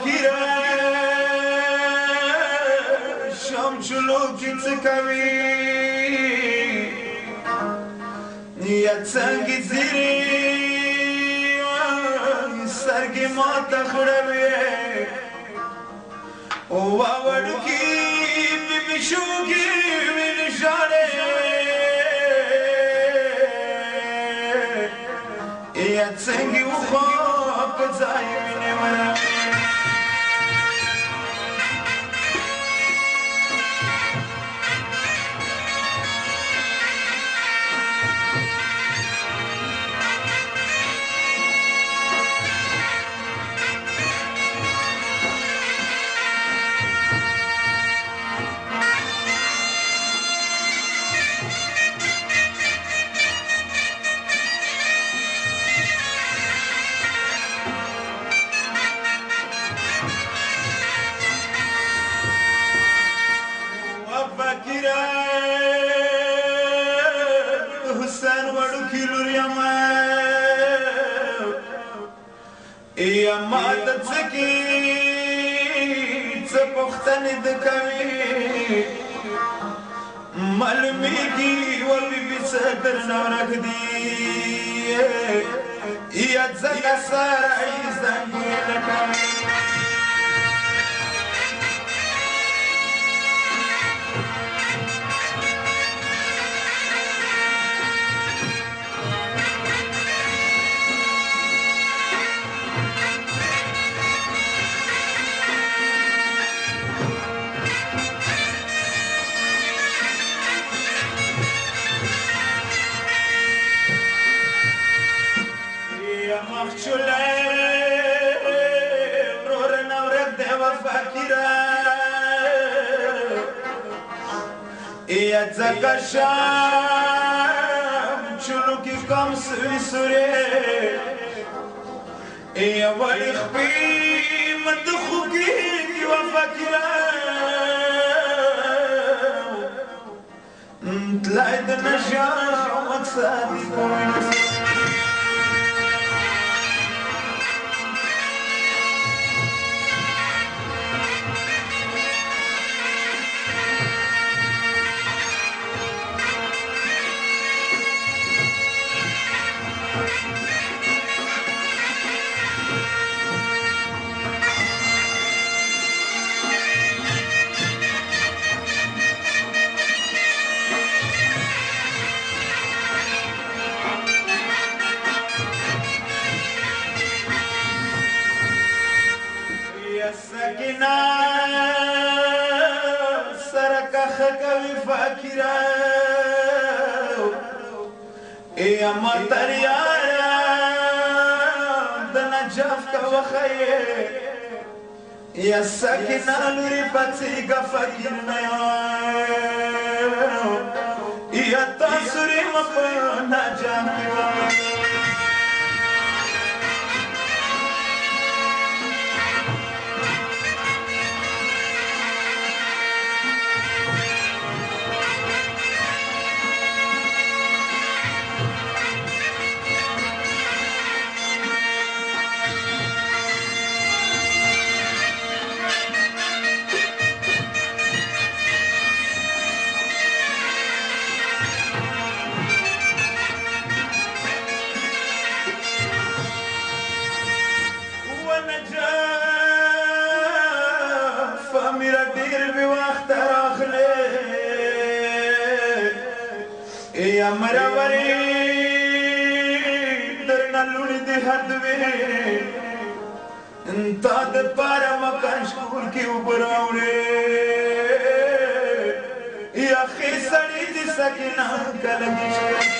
فکیره شام څه کوي نیت څنګه زیری سرګي ما تخړوي أو وړ کی بشو کی نشانه یا څنګه وخو د څکی څه پختنې د کوي. معلومیږي ور بي بي ستر نو رخ دي. یا ځکه یا ځکه شام چلو کې کم سوي سورې یا وړي خپې مد خو کې وفاکیره تلای د نشام سرکه خکوي فکر ای متریا د نجف کا وخی یا سکینا لوري پڅی کا فکر نه یا تاسو اے امروري درنا لوني دي حد وي انت د پار مکان شکول کې وبراوړې یا خې سړې دي سکینه کلمې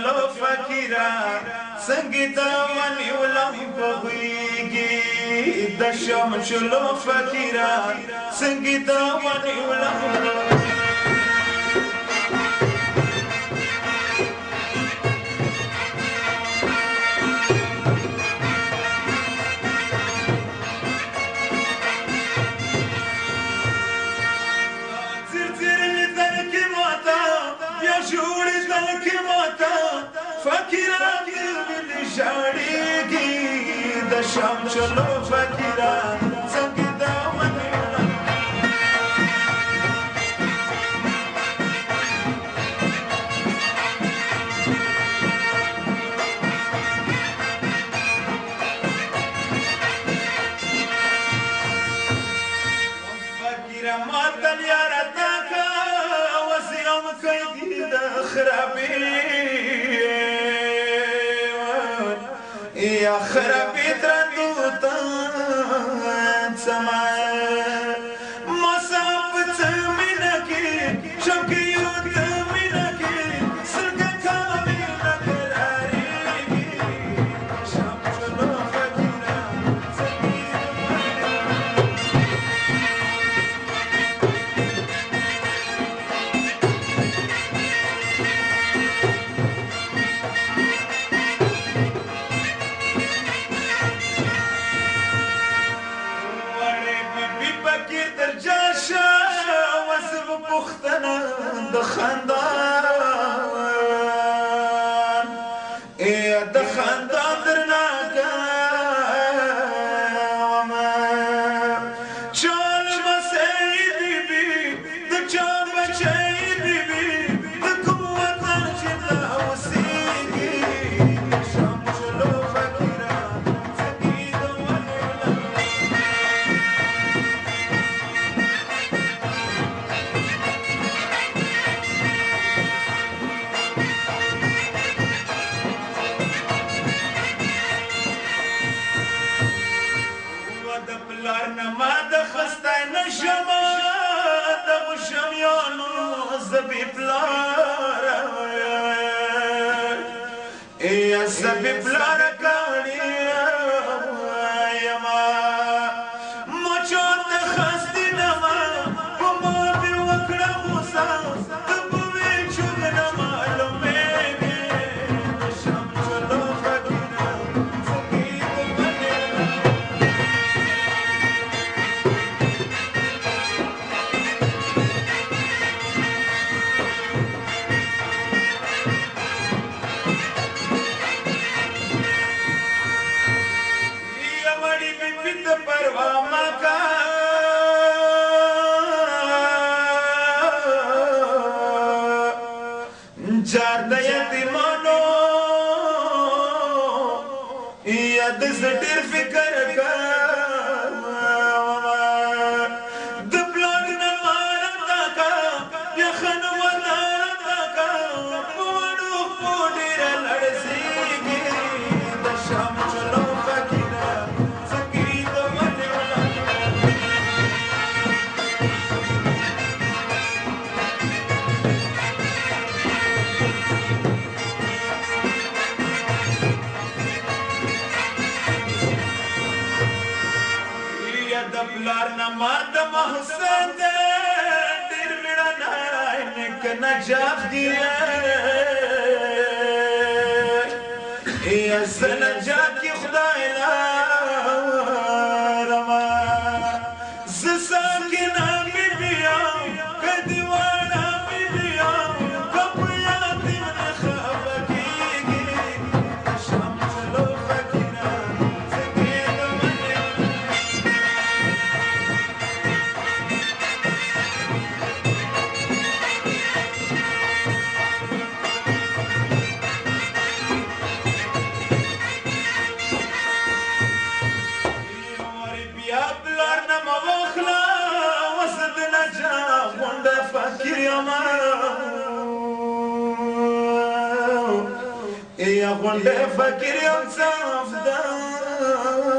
ولو فقيرا څنګه دا ونی ولم بويږي د شوم شلو فقيرا څنګه دا ونی ولم بويږي ژړېږي د شام چلو فقیران څنګه دا ونړه فقیره ماتل یاره تا که وسیله مکوي د خرابې خرابې درنه د love. یا دست ډیر فکر کا حسین دے تیر میرا نائن کنا جاب دیا اے ازن جا کی خدا الہ خام شوي معنا یو ساتي ما سما چلے